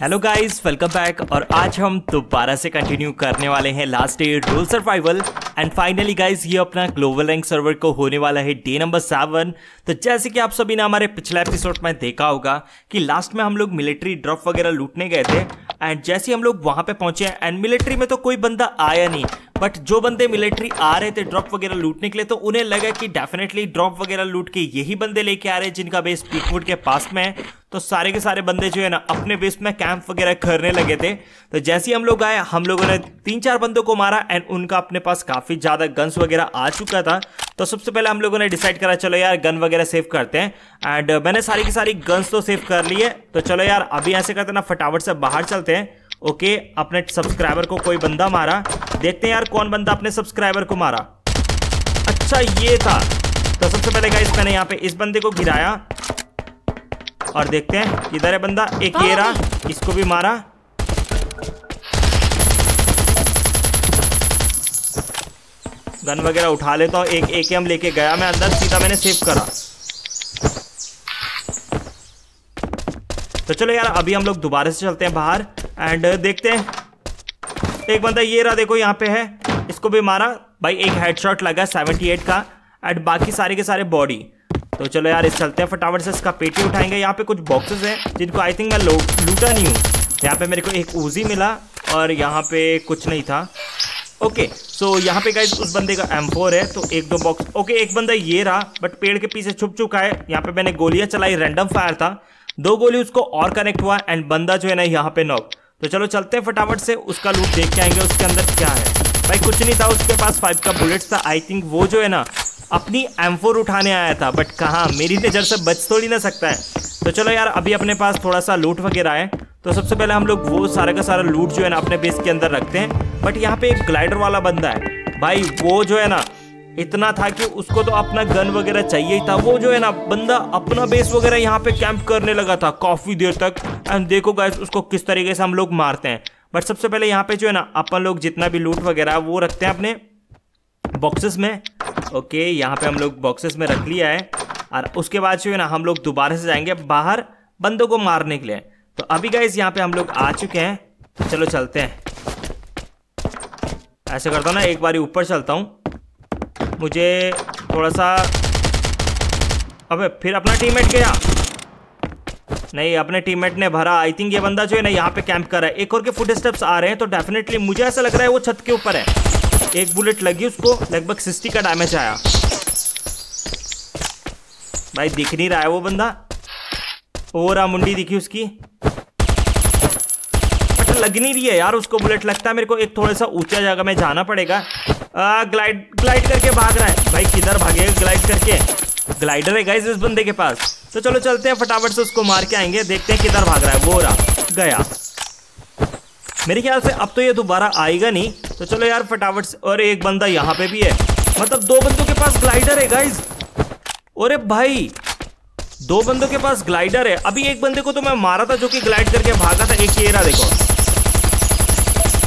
Hello guys welcome back और आज हम दोबारा से कंटिन्यू करने वाले हैं last day role survival and finally guys ये अपना ग्लोबल रैंक सर्वर को होने वाला है डे नंबर सेवन तो जैसे कि आप सभी ने हमारे पिछले एपिसोड में देखा होगा कि लास्ट में हम लोग मिलिट्री ड्रॉप वगैरह लूटने गए थे. एंड जैसे हम लोग वहाँ पे पहुँचे एंड मिलिट्री में तो कोई बंदा आया नहीं. बट जो बंदे मिलिट्री आ रहे थे ड्रॉप वगैरह लूटने के लिए तो उन्हें लगा कि डेफिनेटली ड्रॉप वगैरह लूट के यही बंदे लेके आ रहे हैं जिनका बेस पीकवुड के पास में है. तो सारे के सारे बंदे जो है ना, अपने बेस में कैंप वगैरह करने लगे थे. तो जैसे ही हम लोग आए, हम लोगों ने तीन चार बंदों को मारा एंड उनका अपने पास काफ़ी ज़्यादा गन्स वगैरह आ चुका था। तो सबसे पहले हम लोगों ने डिसाइड करा चलो यार गन वगैरह सेव करते हैं। एंड मैंने सारी की सारी गन्स तो सेव कर ली है। तो चलो यार अभी ऐसे करते ना फटाफट से बाहर चलते हैं। ओके अपने सब्सक्राइबर को कोई बंदा मारा। देखते हैं यार कौन बंदा अपने सब्सक्राइबर को मारा। अच्छा ये था। तो सबसे पहले गाइस मैंने यहाँ पे इस बंदे को गिराया। और देखते हैं किधर है बंदा एक ये रहा इसको भी मारा। गन वगैरह उठा लेता हूँ एक एक एम लेके गया। मैं अंदर सीधा मैंने सेव करा। तो चलो यार, अभी हम लोग दोबारा से चलते हैं बाहर एंड देखते हैं। एक बंदा ये रहा, देखो यहाँ पे है। इसको भी मारा। भाई, एक हेडशॉट लगा 78 का एंड बाकी सारे के सारे बॉडी तो चलो यार, इस चलते हैं फटाफट से। इसका पेटी उठाएँगे। यहाँ पे कुछ बॉक्सेस हैं जिनको आई थिंक मैं लूटा नहीं हूँ। यहाँ पे मेरे को एक ऊजी मिला और यहाँ पे कुछ नहीं था। ओके सो यहाँ पे गाइज़ उस बंदे का M4 है तो एक दो बॉक्स ओके एक बंदा ये रहा बट पेड़ के पीछे छुप चुका है। यहाँ पे मैंने गोलियाँ चलाई रैंडम फायर था। दो गोली उसको और कनेक्ट हुआ एंड बंदा जो है ना यहाँ पे नॉक तो चलो चलते हैं फटाफट से, उसका लूट देख के आएँगे उसके अंदर क्या है। भाई कुछ नहीं था, उसके पास फाइव का बुलेट्स था। आई थिंक वो जो है ना, अपनी M4 उठाने आया था बट कहाँ? मेरी नज़र से बच थोड़ी ना सकता है। तो चलो यार, अभी अपने पास थोड़ा सा लूट वगैरह है। तो सबसे पहले हम लोग वो सारा का सारा लूट जो है ना अपने बेस के अंदर रखते हैं। बट यहाँ पे एक ग्लाइडर वाला बंदा है। भाई, वो जो है ना, इतना था कि उसको तो अपना गन वगैरह चाहिए ही था। वो जो है ना, बंदा अपना बेस वगैरह यहाँ पे कैंप करने लगा था काफ़ी देर तक। एंड देखो गाइस उसको किस तरीके से हम लोग मारते हैं। बट सबसे पहले यहाँ पे जो है ना, अपन लोग जितना भी लूट वगैरह वो रखते हैं अपने बॉक्सेस में। ओके यहाँ पे हम लोग बॉक्सेस में रख लिया है। और उसके बाद जो है ना, हम लोग दोबारा से जाएँगे बाहर बंदों को मारने के लिए। तो अभी गाइस यहाँ पे हम लोग आ चुके हैं। तो चलो चलते हैं। ऐसे करता हूँ ना, एक बार ऊपर चलता हूँ। मुझे थोड़ा सा, अबे, फिर अपना टीममेट गया। नहीं, अपने टीममेट ने भरा। आई थिंक ये बंदा जो है ना, यहाँ पे कैंप कर रहा है। एक और के फुट स्टेप्स आ रहे हैं तो डेफिनेटली मुझे ऐसा लग रहा है वो छत के ऊपर है। एक बुलेट लगी उसको, लगभग सिक्सटी का डैमेज आया। भाई दिख नहीं रहा है वो बंदा। और रहा मुंडी दिखी उसकी। बट लग नहीं रही है यार उसको बुलेट लगता है मेरे को एक थोड़ा सा ऊँचा जगह में जाना पड़ेगा। आ, ग्लाइड ग्लाइड करके भाग रहा है। भाई किधर भागेगा ग्लाइड करके? ग्लाइडर है गाइस इस बंदे के पास। तो चलो चलते हैं फटाफट से उसको मार के आएँगे देखते हैं किधर भाग रहा है। वो रहा गया। मेरे ख्याल से अब तो ये दोबारा आएगा नहीं। तो चलो यार फटाफट से और एक बंदा यहाँ पे भी है। मतलब दो बंदों के पास ग्लाइडर है गाइज़ अरे भाई, दो बंदों के पास ग्लाइडर है। अभी एक बंदे को तो मैं मारा था जो कि ग्लाइड करके भागा था। एक रहा, देखो।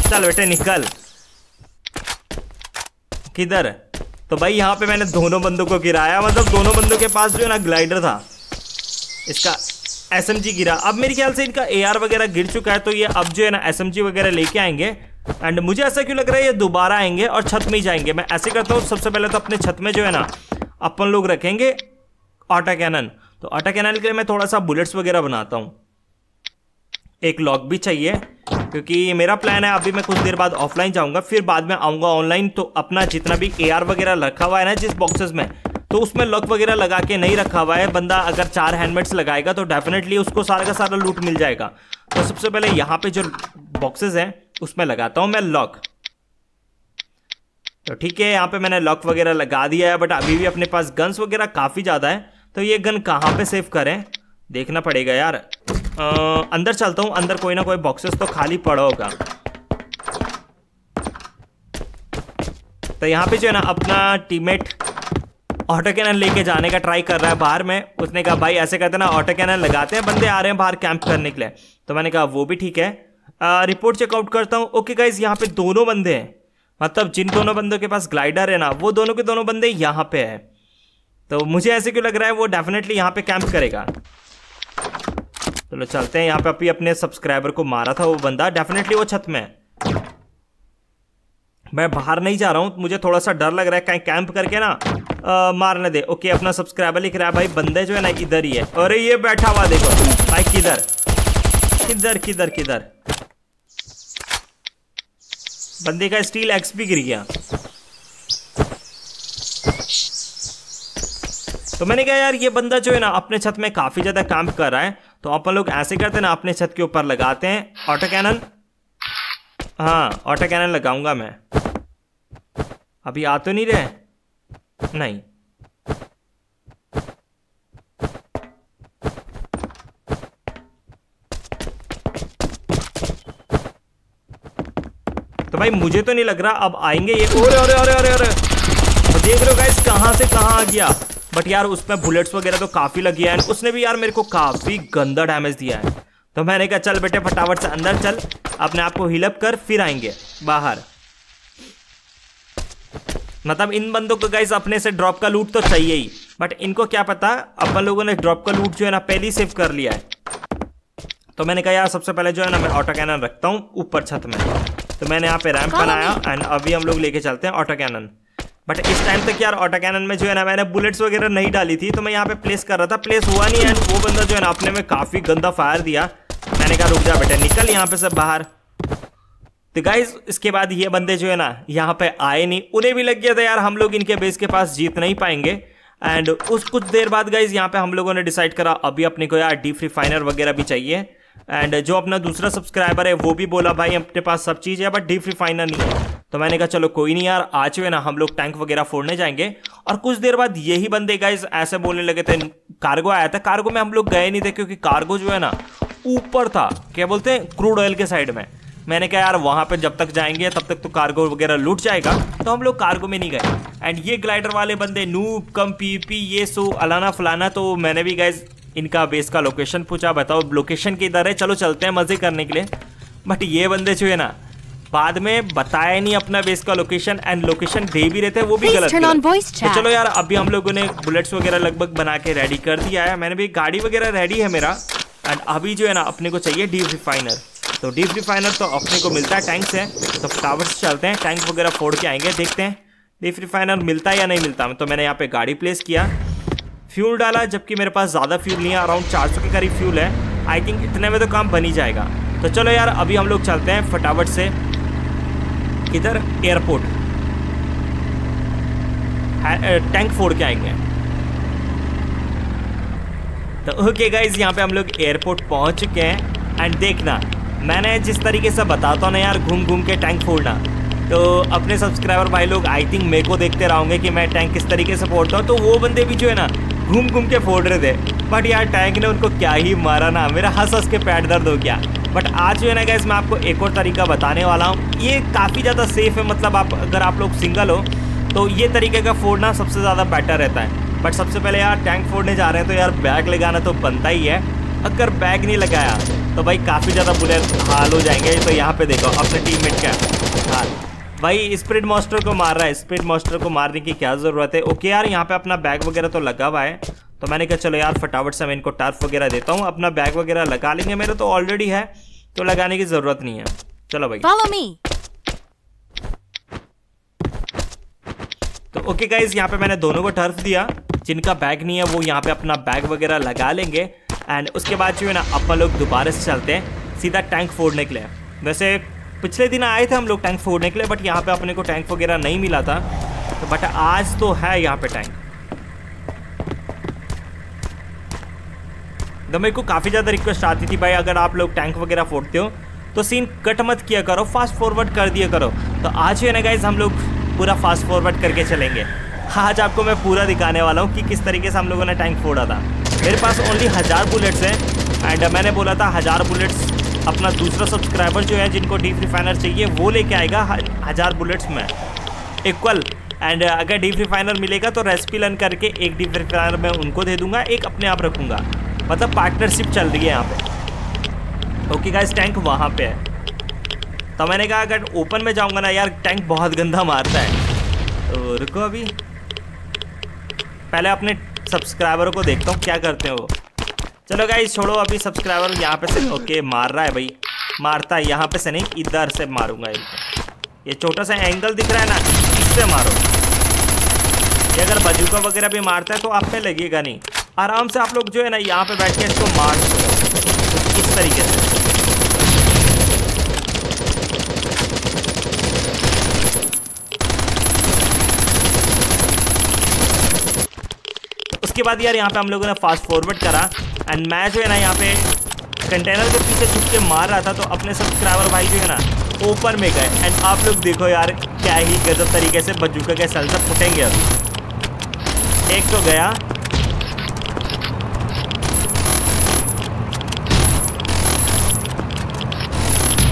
चल बेटे, निकल। किधर? तो भाई, यहाँ पे मैंने दोनों बंदों को गिराया। मतलब दोनों बंदों के पास जो है ना ग्लाइडर था। इसका एसएमजी गिरा। अब मेरे ख्याल से इनका एआर वगैरह गिर चुका है तो ये अब जो है ना एस वगैरह लेके आएँगे। एंड मुझे ऐसा क्यों लग रहा है, ये दोबारा आएँगे और छत में ही जाएँगे। मैं ऐसे करता हूँ, सबसे पहले तो अपने छत में जो है ना अपन लोग रखेंगे ऑटा कैनन तो ऑटा कैनन के लिए मैं थोड़ा सा बुलेट्स वगैरह बनाता हूँ। एक लॉक भी चाहिए, क्योंकि मेरा प्लान है, अभी मैं कुछ देर बाद ऑफलाइन जाऊँगा, फिर बाद में आऊँगा ऑनलाइन तो अपना जितना भी एआर वगैरह रखा हुआ है ना जिस बॉक्सेस में तो उसमें लॉक वगैरह लगा के नहीं रखा हुआ है। बंदा अगर चार हैंडमेड्स लगाएगा तो डेफिनेटली उसको सारा का सारा लूट मिल जाएगा। तो सबसे पहले यहाँ पे जो बॉक्सेस हैं, उसमें लगाता हूँ मैं लॉक तो ठीक है यहाँ पे मैंने लॉक वगैरह लगा दिया है बट अभी भी अपने पास गन्स वगैरह काफ़ी ज़्यादा है। तो ये गन कहाँ पे सेव करें? देखना पड़ेगा यार। आ, अंदर चलता हूँ अंदर कोई ना कोई बॉक्सेस तो खाली पड़ा होगा। तो यहाँ पे जो है ना अपना टीममेट ऑटो कैनन लेके जाने का ट्राई कर रहा है बाहर में। उसने कहा भाई ऐसे करते ना ऑटो कैनन लगाते हैं बंदे आ रहे हैं बाहर कैंप करने के लिए। तो मैंने कहा वो भी ठीक है। आ, रिपोर्ट चेकआउट करता हूँ। ओके गाइज़ यहाँ पे दोनों बंदे हैं। मतलब जिन दोनों बंदों के पास ग्लाइडर है ना वो दोनों के दोनों बंदे यहाँ पे है। तो मुझे ऐसे क्यों लग रहा है वो डेफिनेटली यहाँ पे कैंप करेगा। चलो चलते हैं यहाँ पे अभी अपने सब्सक्राइबर को मारा था वो बंदा डेफिनेटली वो छत में है। मैं बाहर नहीं जा रहा हूँ मुझे थोड़ा सा डर लग रहा है कहीं कैंप करके ना आ, मारने दे। ओके अपना सब्सक्राइबर लिख रहा है भाई बंदे जो है ना इधर ही है। अरे ये बैठा हुआ देखो भाई किधर? किधर किधर किधर? बंदे का स्टील एक्स भी गिर गया। तो मैंने कहा, यार, ये बंदा जो है ना, अपने छत में काफ़ी ज़्यादा काम कर रहा है तो अपन लोग ऐसे करते हैं ना, अपने छत के ऊपर लगाते हैं ऑटो कैनन हाँ ऑटो कैनन लगाऊँगा मैं। अभी आ तो नहीं रहे? नहीं। भाई मुझे तो नहीं लग रहा अब आएँगे ये अरे अरे अरे अरे अरे। देख रहे हो गाइस कहाँ से कहाँ आ गया। बट यार उसमें बुलेट्स वगैरह तो काफ़ी लगी है। उसने भी यार मेरे को काफ़ी गंदा डैमेज दिया है। तो मैंने कहा चल बेटे फटाफट से अंदर चल। अपने आप को हिलअप कर फिर आएँगे। बाहर। मतलब इन बंदों को गाइस अपने से ड्रॉप का लूट तो चाहिए ही। बट इनको क्या पता अपन लोगों ने ड्रॉप का लूट जो है ना पहले ही सेव कर लिया है। तो मैंने कहा यार सबसे पहले जो है ना मैं ऑटो कैनन रखता हूँ ऊपर छत में। तो मैंने यहाँ पे रैंप बनाया एंड अभी हम लोग लेके चलते हैं ऑटो कैनन बट इस टाइम तक यार ऑटो कैनन में जो है ना मैंने बुलेट्स वगैरह नहीं डाली थी तो मैं यहाँ पे प्लेस कर रहा था। प्लेस हुआ नहीं है वो बंदा जो है ना अपने में काफ़ी गंदा फायर दिया। मैंने कहा रुक जा बेटा निकल यहाँ पे सब बाहर. तो गाइज़ इसके बाद ये बंदे जो है ना यहाँ पे आए नहीं। उन्हें भी लग गया था यार हम लोग इनके बेस के पास जीत नहीं पाएँगे. एंड उस कुछ देर बाद गाइज़ यहाँ पे हम लोगों ने डिसाइड करा अभी अपने को यार डीप रिफाइनर वगैरह भी चाहिए. एंड जो अपना दूसरा सब्सक्राइबर है, वो भी बोला, भाई, अपने पास सब चीज़ है बट डीप रिफाइनर नहीं है तो मैंने कहा, चलो, कोई नहीं यार, आज जो है ना, हम लोग टैंक वगैरह फोड़ने जाएँगे। और कुछ देर बाद यही बंदे गाइज़ ऐसे बोलने लगे थे कार्गो आया था। कार्गो में हम लोग गए नहीं थे, क्योंकि कार्गो जो है ना, ऊपर था, क्या बोलते हैं क्रूड ऑयल के साइड में। मैंने कहा, यार, वहाँ पे जब तक जाएँगे, तब तक तो कार्गो वगैरह लूट जाएगा। तो हम लोग कार्गो में नहीं गए। एंड ये ग्लाइडर वाले बंदे नूब कम पीपी ये सो अलाना फलाना तो मैंने भी गैस इनका बेस का लोकेशन पूछा बताओ लोकेशन किधर है? चलो चलते हैं मज़े करने के लिए। बट ये बंदे जो है ना बाद में बताया नहीं अपना बेस का लोकेशन एंड लोकेशन दे भी रहते हैं वो भी गलत, गलत। तो चलो यार अभी हम लोगों ने बुलेट्स वगैरह लगभग बना के रेडी कर दिया है। मैंने भी गाड़ी वगैरह रेडी है मेरा। एंड अभी जो है ना अपने को चाहिए डीप रिफाइनर तो डीप रिफाइनर तो अपने को मिलता है टैंक से तो फटाफट से चलते हैं टैंक वगैरह फोड़ के आएँगे देखते हैं। डीप रिफाइनर मिलता है या नहीं मिलता? तो मैंने यहाँ पे गाड़ी प्लेस किया। फ्यूल डाला, जबकि मेरे पास ज़्यादा फ्यूल नहीं है अराउंड चार सौ के करीब फ्यूल है। आई थिंक इतने में तो काम बन ही जाएगा। तो चलो यार, अभी हम लोग चलते हैं फटाफट से। इधर एयरपोर्ट टैंक फोड़ के आएँगे। तो ओके गाइज़ यहाँ पे हम लोग एयरपोर्ट पहुँच चुके हैं। एंड देखना, मैंने जिस तरीके से बताता हूँ ना यार घूम घूम के टैंक फोड़ना। तो अपने सब्सक्राइबर भाई लोग आई थिंक मेरे को देखते रहोगे कि मैं टैंक किस तरीके से फोड़ता हूँ। तो वो बंदे भी जो है ना घूम घूम के फोड़ रहे थे। बट यार, टैंक ने उनको क्या ही मारा ना। मेरा हंस हंस के पैर दर्द हो गया। बट आज जो है ना गैस मैं आपको एक और तरीका बताने वाला हूँ। ये काफ़ी ज़्यादा सेफ़ है मतलब आप, अगर आप लोग सिंगल हो तो ये तरीके का फोड़ना सबसे ज़्यादा बेटर रहता है। बट सबसे पहले यार, टैंक फोड़ने जा रहे हैं तो यार बैग लगाना तो बनता ही है। अगर बैग नहीं लगाया तो भाई काफ़ी ज़्यादा बुरे हाल हो जाएँगे। तो यहाँ पे देखो, अपने टीममेट का हाल भाई स्प्रिट मास्टर को मार रहा है। स्प्रिट मास्टर को मारने की क्या ज़रूरत है? ओके यार यहाँ पे अपना बैग वगैरह तो लगा हुआ है। तो मैंने कहा चलो यार फटाफट से मैं इनको टर्फ वगैरह देता हूँ। अपना बैग वगैरह लगा लेंगे मेरा तो ऑलरेडी है तो लगाने की ज़रूरत नहीं है। चलो भाई। तो ओके गाइज़ यहाँ पे मैंने दोनों को टर्फ दिया। जिनका बैग नहीं है वो यहाँ पे अपना बैग वगैरह लगा लेंगे। एंड उसके बाद जो है ना अपन लोग दोबारा से चलते हैं। सीधा टैंक फोड़ने के लिए। वैसे पिछले दिन आए थे हम लोग टैंक फोड़ने के लिए बट यहाँ पे अपने को टैंक वगैरह नहीं मिला था। तो बट आज तो है यहाँ पे टैंक। तो मेरे को काफ़ी ज़्यादा रिक्वेस्ट आती थी, भाई अगर आप लोग टैंक वगैरह फोड़ते हो तो सीन कट मत किया करो फास्ट फॉरवर्ड कर दिया करो। तो आज ही ना गाइज़ हम लोग पूरा फास्ट फॉरवर्ड करके चलेंगे। आज आपको मैं पूरा दिखाने वाला हूँ कि किस तरीके से हम लोगों ने टैंक फोड़ा था। मेरे पास ओनली हज़ार बुलेट्स हैं एंड मैंने बोला था हज़ार बुलेट्स अपना दूसरा सब्सक्राइबर जो है, जिनको डीप रिफाइनर चाहिए, वो लेके आएगा हज़ार बुलेट्स में। इक्वल एंड अगर डीप रिफाइनर मिलेगा तो रेसिपी लर्न करके एक डीप रिफाइनर मैं उनको दे दूँगा, एक अपने आप रखूँगा। मतलब पार्टनरशिप चल रही है यहाँ पे। ओके गाइस टैंक वहाँ पे है। तो मैंने कहा, अगर ओपन में जाऊँगा ना यार टैंक बहुत गंदा मारता है। तो रुको अभी। पहले अपने सब्सक्राइबर को देखता हूँ, क्या करते हैं वो। चलो गाइस छोड़ो, अभी सब्सक्राइबर यहाँ पे से ओके मार रहा है भाई। मारता है, यहाँ पे से नहीं, इधर से मारूँगा इनको। ये छोटा सा एंगल दिख रहा है ना, इससे मारो। ये अगर बजूका वगैरह भी मारता है तो आप पे लगेगा नहीं। आराम से आप लोग जो है ना, यहाँ पे बैठ के इसको मार इस तरीके से। उसके बाद यार यहाँ पे हम लोगों ने फास्ट फॉरवर्ड करा एंड मैं जो है ना यहाँ पे कंटेनर के पीछे छुप के मार रहा था तो अपने सब्सक्राइबर भाई जो है ना, ऊपर में गए। एंड आप लोग देखो यार, क्या ही गजब तरीके से बजूका के सेल से फुटेंगे। अभी एक तो गया।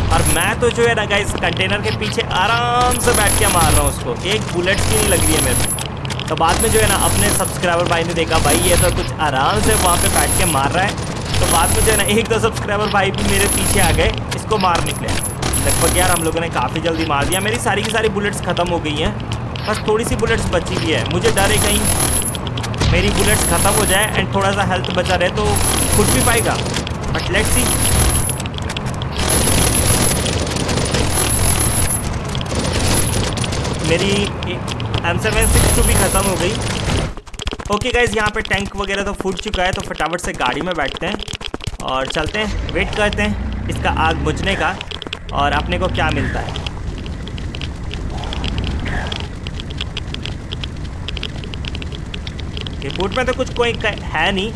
और मैं तो जो है ना गाइस कंटेनर के पीछे आराम से बैठ के मार रहा हूँ उसको। एक बुलेट की नहीं लग रही है मेरे तो बाद में जो है ना, अपने सब्सक्राइबर भाई ने देखा, भाई, ये तो कुछ आराम से वहाँ पे बैठ के मार रहा है। तो बाद में जो है ना, एक दो सब्सक्राइबर भाई भी मेरे पीछे आ गए, इसको मार निकले। लगभग यार, हम लोगों ने काफ़ी जल्दी मार दिया। मेरी सारी की सारी बुलेट्स ख़त्म हो गई हैं। बस थोड़ी सी बुलेट्स बची हुई है। मुझे डर है कहीं मेरी बुलेट्स ख़त्म हो जाए एंड थोड़ा सा हेल्थ बचा रहे तो खुद भी पाएगा। बट लेट्स सी मेरी एम सेवन सिक्स टू भी ख़त्म हो गई। ओके गाइज़ यहाँ पे टैंक वगैरह तो फूट चुका है तो फटाफट से गाड़ी में बैठते हैं और चलते हैं। वेट करते हैं इसका आग बुझने का और अपने को क्या मिलता है। रिपोर्ट में तो कुछ कोई है नहीं।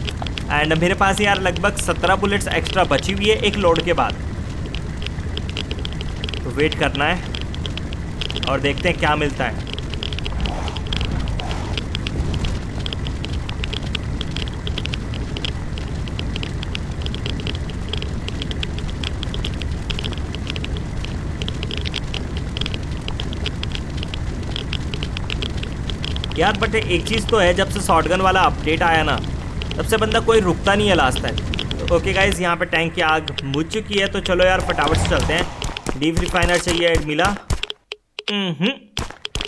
एंड मेरे पास यार लगभग सत्रह बुलेट्स एक्स्ट्रा बची हुई है एक लोड के बाद। तो वेट करना है और देखते हैं क्या मिलता है। यार, बट एक चीज़ तो है, जब से शॉटगन वाला अपडेट आया ना, तब से बंदा कोई रुकता नहीं है लास्ट टाइम तो ओके गाइज़ यहाँ पे टैंक की आग बुझ चुकी है तो चलो यार, फटाफट से चलते हैं। डीप रिफाइनर चाहिए मिला।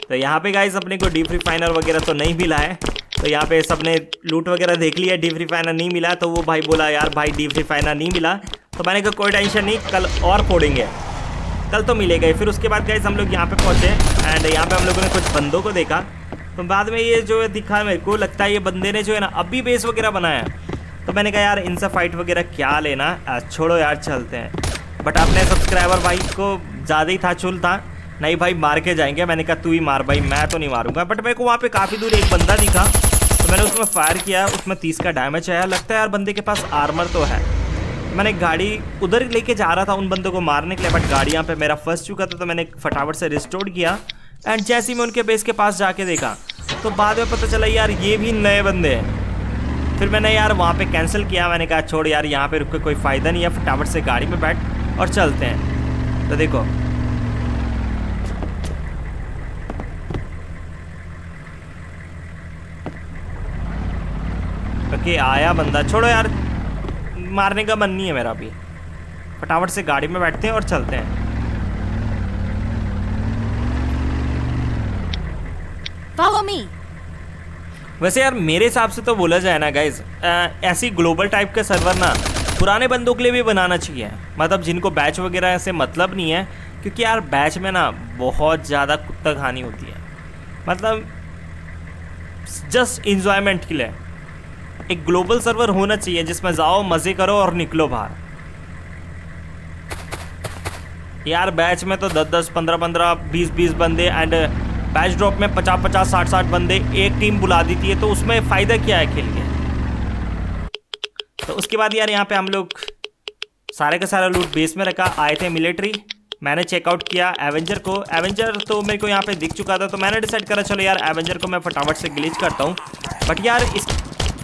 तो यहाँ पे गाइज़ अपने को डीप रिफाइनर वगैरह तो नहीं मिला है। तो यहाँ पे सबने लूट वगैरह देख लिया डीप रिफाइनर नहीं मिला तो वो भाई बोला, यार भाई डीप रिफाइनर नहीं मिला। तो मैंने कहा, कोई टेंशन नहीं, कल और फोड़ेंगे। कल तो मिलेगा फिर उसके बाद गाइज़ हम लोग यहाँ पे पहुँचे एंड यहाँ पे हम लोगों ने कुछ बंदों को देखा। बाद में ये जो है दिखा मेरे को, लगता है ये बंदे ने जो है ना अभी बेस वगैरह बनाया तो मैंने कहा, यार, इनसे फाइट वगैरह क्या लेना? छोड़ो यार, चलते हैं। बट अपने सब्सक्राइबर भाई को ज़्यादा ही था, चुल था। नहीं भाई, मार के जाएँगे। मैंने कहा, तू ही मार भाई, मैं तो नहीं मारूँगा। बट मेरे को वहाँ पे काफ़ी दूर एक बंदा दिखा। तो मैंने उसमें फायर किया, उसमें तीस का डैमेज आया। लगता है, यार, बंदे के पास आर्मर तो है। मैंने गाड़ी उधर लेके जा रहा था उन बंदों को मारने के लिए बट गाड़ी यहाँ पे मेरा फंस चुका था। तो मैंने फटाफट से रिस्टोर किया। एंड जैसे ही मैं उनके बेस के पास जाके देखा तो बाद में पता चला, यार, ये भी नए बंदे हैं। फिर मैंने, यार, वहाँ पे कैंसिल किया मैंने कहा, छोड़ यार, यहाँ पे रुक के कोई फ़ायदा नहीं है, फटाफट से गाड़ी में बैठ और चलते हैं। तो देखो। ओके आया बंदा, छोड़ो यार, मारने का मन नहीं है मेरा अभी। फटाफट से गाड़ी में बैठते हैं और चलते हैं। Follow me. वैसे यार, मेरे हिसाब से तो बोला जाए ना गाइज़ ऐसी ग्लोबल टाइप का सर्वर ना, पुराने बंदों के लिए भी बनाना चाहिए। मतलब जिनको बैच वगैरह से मतलब नहीं है, क्योंकि यार बैच में ना बहुत ज़्यादा कुत्ता खानी होती है। मतलब जस्ट इंजॉयमेंट के लिए। एक ग्लोबल सर्वर होना चाहिए, जिसमें जाओ, मज़े करो और निकलो बाहर। यार बैच में तो दस दस, पंद्रह पंद्रह, बीस बीस बंदे एंड बैच ड्रॉप में पचास पचास साठ साठ बंदे एक टीम बुला देती है तो उसमें फ़ायदा क्या है खेल के? तो उसके बाद यार यहाँ पे हम लोग सारे का सारा लूट बेस में रखा, आए थे मिलिट्री मैंने चेकआउट किया एवेंजर को। एवेंजर तो मेरे को यहाँ पे दिख चुका था तो मैंने डिसाइड करा, चलो यार एवेंजर को मैं फटाफट से ग्लिच करता हूँ। बट यार इस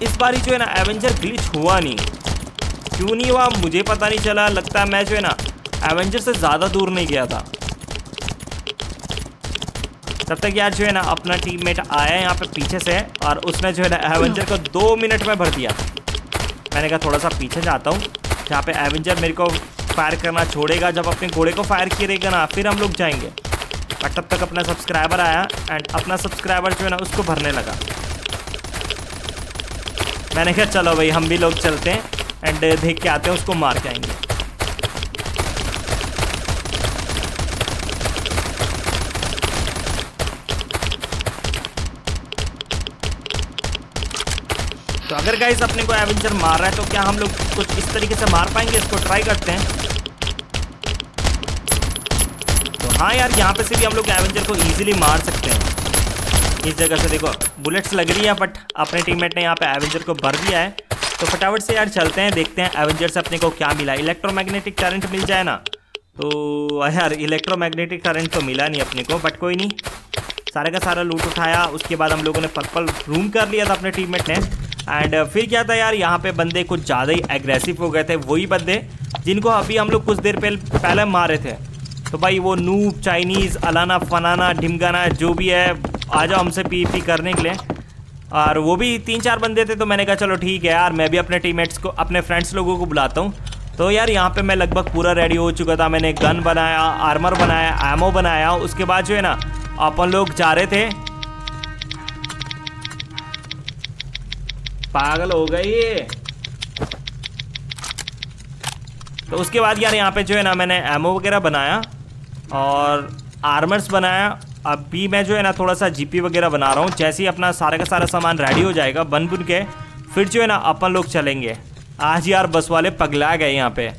इस बार ही जो है ना एवेंजर ग्लिच हुआ नहीं। क्यों नहीं हुआ, मुझे पता नहीं चला, लगता है मैं जो है ना एवेंजर से ज़्यादा दूर नहीं गया था। तब तक यार जो है ना अपना टीममेट आया यहाँ पे पीछे से और उसने जो है ना एवेंजर को दो मिनट में भर दिया। मैंने कहा थोड़ा सा पीछे जाता हूँ, जहाँ पे एवेंजर मेरे को फायर करना छोड़ेगा, जब अपने घोड़े को फायर करेगा ना, फिर हम लोग जाएँगे। बट तब तक अपना सब्सक्राइबर आया एंड अपना सब्सक्राइबर जो है ना उसको भरने लगा। मैंने कहा, चलो भाई, हम भी लोग चलते हैं एंड देख के आते हैं, उसको मार के आएँगे। तो अगर गाइस अपने को एवेंजर मार रहा है तो क्या हम लोग कुछ इस तरीके से मार पाएँगे? इसको ट्राई करते हैं। तो हाँ यार, यहाँ पे से भी हम लोग एवेंजर को इजीली मार सकते हैं। इस जगह से देखो बुलेट्स लग रही है बट अपने टीममेट ने यहाँ पे एवेंजर को भर दिया है। तो फटाफट से यार चलते हैं, देखते हैं एवेंजर से अपने को क्या मिला। इलेक्ट्रोमैग्नेटिक करंट मिल जाए ना तो यार इलेक्ट्रोमैग्नेटिक करंट तो मिला नहीं अपने को बट कोई नहीं। सारे का सारा लूट उठाया, उसके बाद हम लोगों ने पर्पल रूम कर लिया था अपने टीममेट ने। एंड फिर क्या था यार, यहाँ पे बंदे कुछ ज़्यादा ही एग्रेसिव हो गए थे, वही बंदे, जिनको अभी हम लोग कुछ देर पहले पहले मारे थे। तो भाई वो नूब चाइनीज़ अलाना फनाना ढिमगाना जो भी है, आ जाओ हमसे पी पी करने के लिए। और वो भी तीन चार बंदे थे तो मैंने कहा, चलो ठीक है यार, मैं भी अपने टीममेट्स को, अपने फ्रेंड्स लोगों को बुलाता हूँ। तो यार यहाँ पे मैं लगभग पूरा रेडी हो चुका था। मैंने गन बनाया आर्मर बनाया एमओ बनाया, उसके बाद जो है ना, अपन लोग जा रहे थे पागल हो गई तो उसके बाद यार यहाँ पे जो है ना मैंने एमओ वगैरह बनाया और आर्मर्स बनाया। अभी मैं जो है ना थोड़ा सा जीपी वगैरह बना रहा हूँ। जैसे ही अपना सारा का सारा सामान रेडी हो जाएगा बन बुन के, फिर जो है ना अपन लोग चलेंगे। आज यार बस वाले पगला गए यहाँ पे।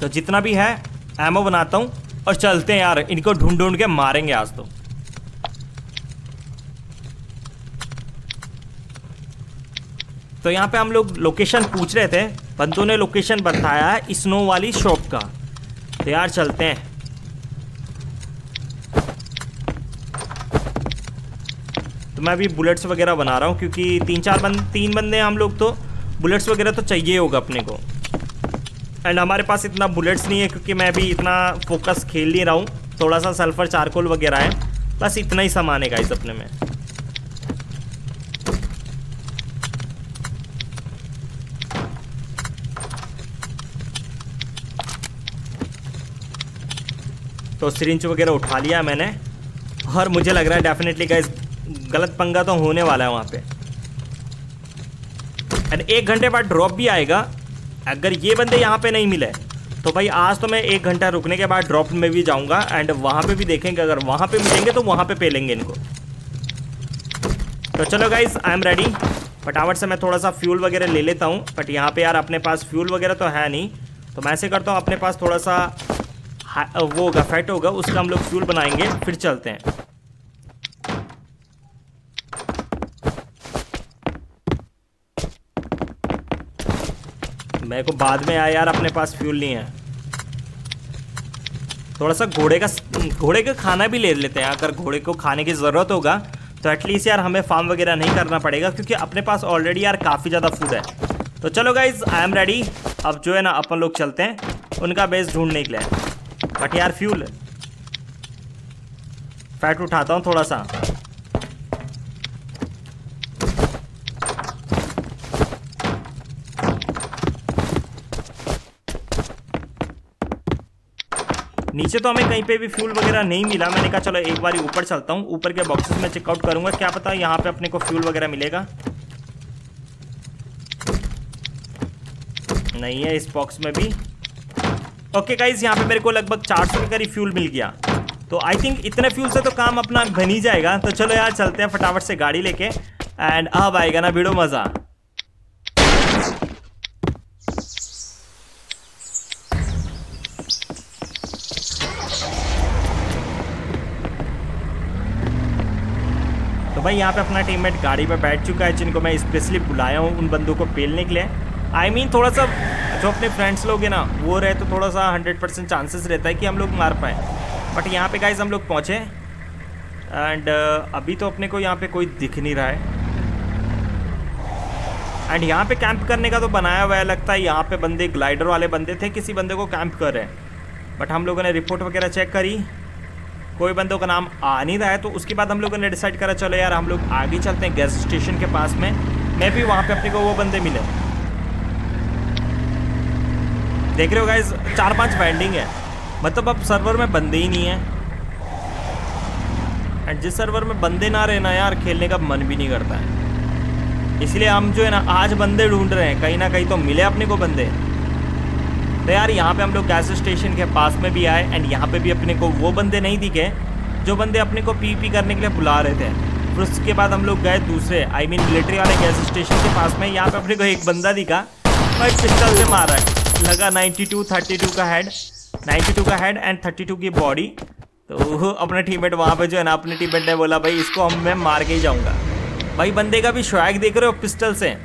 तो जितना भी है एमओ बनाता हूँ और चलते हैं यार। इनको ढूंढ ढूंढ के मारेंगे आज तो। तो यहाँ पे हम लोग लोकेशन पूछ रहे थे। बंदों ने लोकेशन बताया है स्नो वाली शॉप का। तो यार चलते हैं। तो मैं अभी बुलेट्स वगैरह बना रहा हूँ क्योंकि तीन चार बंद, तीन बंदे हैं हम लोग तो। बुलेट्स वगैरह तो चाहिए होगा अपने को। एंड हमारे पास इतना बुलेट्स नहीं है क्योंकि मैं अभी इतना फोकस खेल नहीं रहा हूँ। थोड़ा सा सल्फ़र चारकोल वगैरह है। बस इतना ही सामान है गाइस अपने में। तो सिरिंच वगैरह उठा लिया मैंने। और मुझे लग रहा है डेफिनेटली गाइस गलत पंगा तो होने वाला है वहाँ पे। एंड एक घंटे बाद ड्रॉप भी आएगा। अगर ये बंदे यहाँ पे नहीं मिले तो भाई आज तो मैं एक घंटा रुकने के बाद ड्रॉप में भी जाऊँगा एंड वहाँ पे भी देखेंगे। अगर वहाँ पे मिलेंगे तो वहाँ पे पेलेंगे इनको। तो चलो गाइज़ आई एम रेडी फटाफट से मैं थोड़ा सा फ्यूल वगैरह ले लेता हूँ। बट यहाँ पे यार अपने पास फ्यूल वगैरह तो है नहीं। तो मैं ऐसे करता हूँ, अपने पास थोड़ा सा वो होगा फैट होगा, उसका हम लोग फ्यूल बनाएँगे, फिर चलते हैं। मेरे को बाद में आया यार अपने पास फ्यूल नहीं है। थोड़ा सा घोड़े का घोड़े का खाना भी ले लेते हैं, अगर घोड़े को खाने की ज़रूरत होगा तो एटलीस्ट यार हमें फार्म वगैरह नहीं करना पड़ेगा, क्योंकि अपने पास ऑलरेडी यार काफ़ी ज़्यादा फ़ूड है। तो चलो गाइज़ आई एम रेडी अब जो है ना, अपन लोग चलते हैं, उनका बेस ढूँढने के लिए। बट यार फ्यूल फैट उठाता हूँ थोड़ा सा। नीचे तो हमें कहीं पे भी फ्यूल वगैरह नहीं मिला। मैंने कहा, चलो एक बार ऊपर चलता हूँ। ऊपर के बॉक्सेस में चेकआउट करूँगा। क्या पता यहाँ पे अपने को फ्यूल वगैरह मिलेगा। नहीं है इस बॉक्स में भी। ओके गाइज़ यहाँ पे मेरे को लगभग चार सौ का फ्यूल मिल गया। तो आई थिंक इतने फ्यूल से तो काम अपना बन ही जाएगा। तो चलो यार चलते हैं फटाफट से गाड़ी लेके। एंड अब आएगा ना वीडियो मज़ा। तो भाई यहाँ पे अपना टीममेट गाड़ी पे बैठ चुका है जिनको मैं स्पेशली बुलाया हूँ उन बंदों को पेलने के लिए। आई I मीन mean, थोड़ा सा जो अपने फ्रेंड्स लोग हैं ना वो रहे तो थोड़ा सा हंड्रेड परसेंट चांसेस रहता है कि हम लोग मार पाए। बट यहाँ पे गाइज़ हम लोग पहुँचे एंड uh, अभी तो अपने को यहाँ पे कोई दिख नहीं रहा है। एंड यहाँ पे कैंप करने का तो बनाया हुआ है लगता है यहाँ पे बंदे ग्लाइडर वाले बंदे थे किसी बंदे को कैंप कर रहे हैं। बट हम लोगों ने रिपोर्ट वगैरह चेक करी। कोई बंदों का नाम आ नहीं रहा है तो उसके बाद हम लोगों ने डिसाइड करा चलो यार हम लोग आगे चलते हैं गैस स्टेशन के पास में। मैं भी वहाँ पे अपने को वो बंदे मिले। देख रहे हो गाइज़ चार पाँच वेंडिंग है। मतलब अब सर्वर में बंदे ही नहीं है। एंड जिस सर्वर में बंदे ना रहना यार, खेलने का मन भी नहीं करता है। इसलिए हम जो है ना, आज बंदे ढूंढ रहे हैं, कहीं ना कहीं तो मिले अपने को बंदे। तो यार, यहाँ पे हम लोग गैस स्टेशन के पास में भी आए एंड यहाँ पे भी अपने को वो बंदे नहीं दिखे, जो बंदे अपने को पी पी करने के लिए बुला रहे थे। फिर उसके बाद हम लोग गए दूसरे आई मीन मिलिट्री वाले गैस स्टेशन के पास में, यहाँ पे अपने को एक बंदा दिखा भाई पिस्टल से मारा। है लगा 92 32 का हेड 92 का हेड एंड 32 की बॉडी तो अपने टीममेट वहाँ पे जो है ना, अपने टीममेट ने बोला, भाई, इसको हम, मैं मार के ही जाऊँगा। भाई, बंदे का भी स्वैग देख रहे हो पिस्टल से।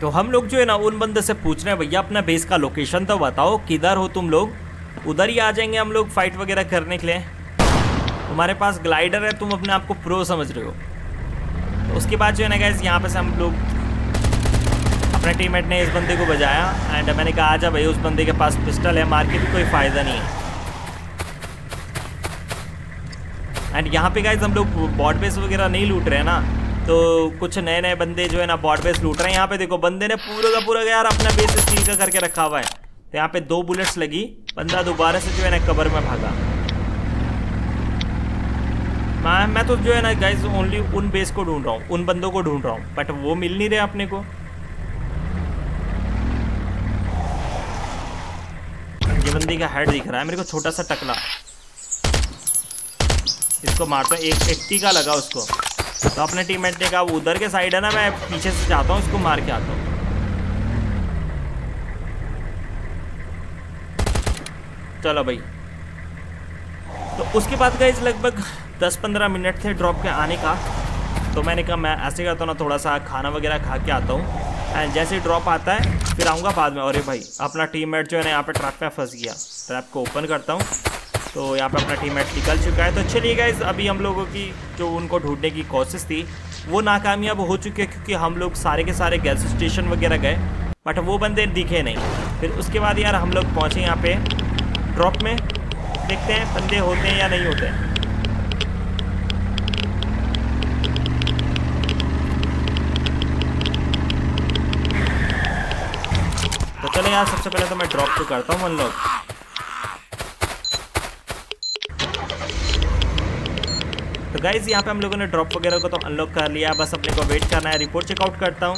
तो हम लोग जो है ना, उन बंदे से पूछ रहे हैं, भैया, अपना बेस का लोकेशन तो बताओ, किधर हो तुम लोग? उधर ही आ जाएँगे हम लोग फाइट वगैरह करने के लिए। तुम्हारे पास ग्लाइडर है, तुम अपने आप को प्रो समझ रहे हो। तो उसके बाद जो है ना गैस यहाँ पे से हम लोग अपने टीममेट ने इस बंदे को बजाया एंड मैंने कहा, आजा भाई, उस बंदे के पास पिस्टल है, मार के भी कोई फ़ायदा नहीं है। एंड यहाँ पे गाइज़ हम लोग बॉड बेस वगैरह नहीं लूट रहे हैं ना। तो कुछ नए नए बंदे जो है ना बॉड बेस लूट रहे हैं। यहाँ पे देखो, बंदे ने पूरा का पूरा यार अपना बेस स्टील का करके रखा हुआ है। तो यहाँ पे दो बुलेट्स लगी, बंदा दोबारा से जो है ना कबर में भागा। मैं मैं तो जो है ना गाइज़ ओनली उन बेस को ढूंढ रहा हूँ, उन बंदों को ढूंढ रहा हूँ बट वो मिल नहीं रहे अपने को। ये बंदी का हेड दिख रहा है, मेरे को छोटा सा टकला। इसको मारता हूँ, एक एट्टी का लगा उसको। तो अपने टीममेट ने कहा उधर के साइड है ना, मैं पीछे से जाता हूँ, उसको मार के आता हूँ। चलो भाई। तो उसके बाद गए लगभग 10-15 मिनट थे ड्रॉप के आने का तो मैंने कहा मैं ऐसे करता हूँ ना थोड़ा सा खाना वगैरह खा के आता हूँ। एंड जैसे ड्रॉप आता है, फिर आऊँगा बाद में। अरे भाई, अपना टीममेट जो है ना, यहाँ पे ट्रैप में फंस गया। ट्रैप को ओपन करता हूँ। तो यहाँ पे अपना टीममेट निकल चुका है। तो चलिए गाइज़ अभी हम लोगों की जो उनको ढूँढने की कोशिश थी, वो नाकामयाब हो चुकी है, क्योंकि हम लोग सारे के सारे गैस स्टेशन वगैरह गए बट वो बंदे दिखे नहीं। फिर उसके बाद यार हम लोग पहुँचे यहाँ पे ड्रॉप में। देखते हैं बंदे होते हैं या नहीं होते हैं। चले यार, सबसे पहले तो मैं ड्रॉप तो करता हूँ अनलॉक तो गाइज़ यहाँ पे हम लोगों ने ड्रॉप वगैरह को तो अनलॉक कर लिया, बस अपने को वेट करना है रिपोर्ट चेकआउट करता हूँ।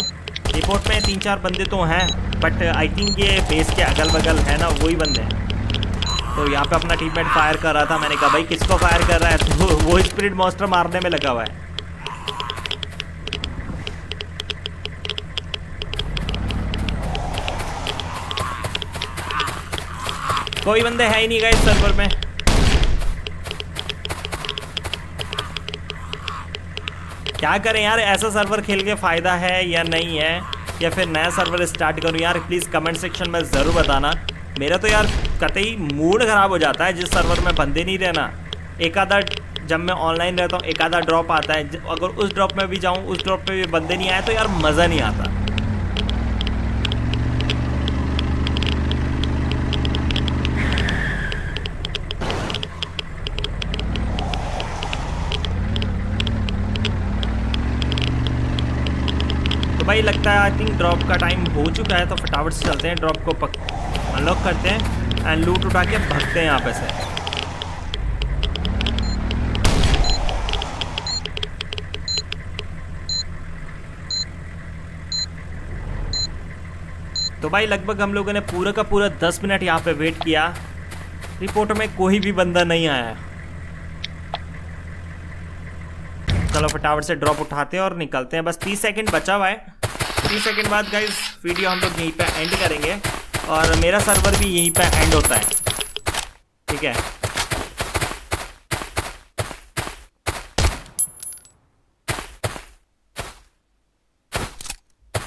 रिपोर्ट में तीन चार बंदे तो हैं बट आई थिंक ये बेस के अगल बगल है ना, वही बंदे हैं। तो यहाँ पे अपना टीममेट फायर कर रहा था, मैंने कहा, भाई, किसको फायर कर रहा है? तो वो स्पिरिट मॉन्स्टर मारने में लगा हुआ है। कोई बंदे है ही नहीं गए सर्वर में। क्या करें यार, ऐसा सर्वर खेल के फ़ायदा है या नहीं है? या फिर नया सर्वर स्टार्ट करूँ? यार प्लीज़ कमेंट सेक्शन में ज़रूर बताना। मेरा तो यार कतई मूड ख़राब हो जाता है जिस सर्वर में बंदे नहीं रहना। एक आधा जब मैं ऑनलाइन रहता हूँ, एक आधा ड्रॉप आता है। अगर उस ड्रॉप में भी जाऊँ, उस ड्रॉप पे भी बंदे नहीं आए तो यार मज़ा नहीं आता। भाई लगता है आई थिंक ड्रॉप का टाइम हो चुका है तो फटाफट से चलते हैं ड्रॉप को पक अनलॉक करते हैं एंड लूट उठा के भगते हैं यहाँ पे तो भाई, लगभग हम लोगों ने पूरा का पूरा दस मिनट यहाँ पे वेट किया। रिपोर्ट में कोई भी बंदा नहीं आया चलो फटाफट से ड्रॉप उठाते हैं और निकलते हैं। बस तीस सेकंड बचा हुआ है। तीस सेकेंड बाद गाइज़ वीडियो हम लोग यहीं पे एंड करेंगे। और मेरा सर्वर भी यहीं पे एंड होता है। ठीक है?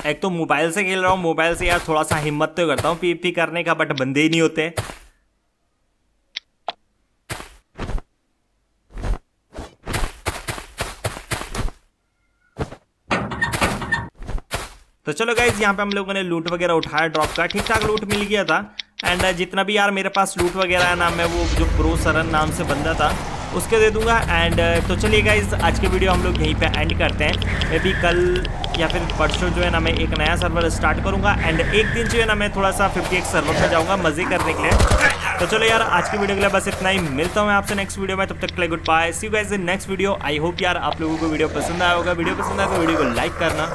एक तो मोबाइल से खेल रहा हूँ। मोबाइल से यार थोड़ा सा हिम्मत तो करता हूँ। पी करने का बट बंदे ही नहीं होते। तो चलो गाइज़ यहाँ पे हम लोगों ने लूट वगैरह उठाया ड्रॉप का। ठीक ठाक लूट मिल गया था। एंड जितना भी यार मेरे पास लूट वगैरह है ना, मैं वो जो प्रो सरन नाम से बंदा था, उसके दे दूँगा। एंड तो चलिए गाइज़ आज के वीडियो हम लोग यहीं पे एंड करते हैं। मे बी कल या फिर परसों जो है ना, मैं एक नया सर्वर स्टार्ट करूँगा। एंड एक दिन जो है ना, मैं थोड़ा सा फिफ्टी सर्वर पर जाऊँगा मज़े करने के लिए। तो चलो यार आज की वीडियो के लिए बस इतना ही। मिलता हूँ आपसे नेक्स्ट वीडियो में। तब तक के लिए good bye see guys in next video I hope यार आप लोगों को वीडियो पसंद आया होगा। वीडियो पसंद आया तो वीडियो को लाइक करना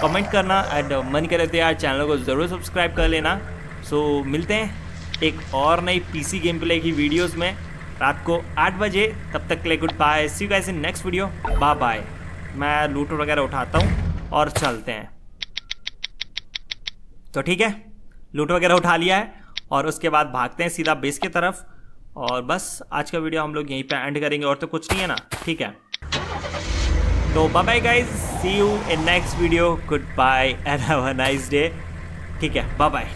कमेंट करना एंड मन करे तो यार चैनल को ज़रूर सब्सक्राइब कर लेना। सो so, मिलते हैं एक और नई पीसी गेम प्ले की वीडियोज़ में रात को आठ बजे। तब तक के लिए good bye see guys in next video bye bye मैं लूट वगैरह उठाता हूँ और चलते हैं। तो ठीक है लूट वगैरह उठा लिया है। और उसके बाद भागते हैं सीधा बेस की तरफ़। और बस, आज का वीडियो हम लोग यहीं पे एंड करेंगे। और तो कुछ नहीं है ना? ठीक है। तो bye bye guys see you in next video good bye and have a nice day ठीक है बाय बाय